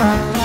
Bye.